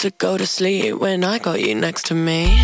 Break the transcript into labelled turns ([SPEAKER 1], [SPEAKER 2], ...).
[SPEAKER 1] To go to sleep when I got you next to me.